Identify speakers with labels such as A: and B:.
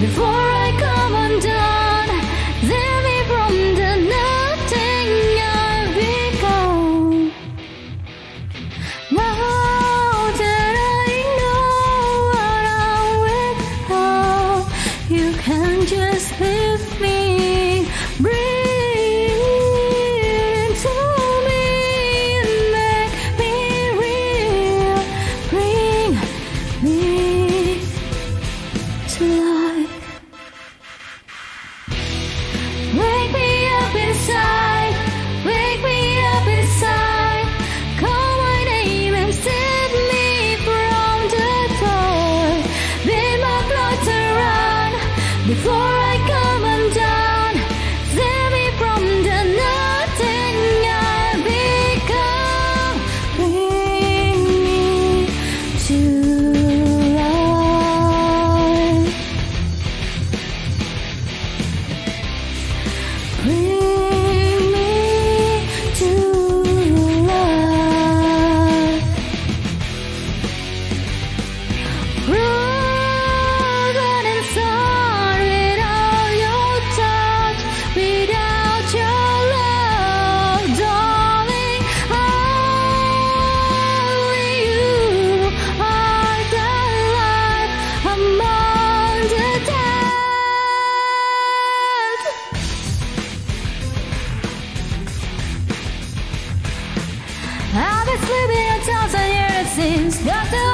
A: before I come undone. Save me from the nothing I've become. Now that I know what I'm without, you can just leave me. Me make me real. Bring me to life. Please. since the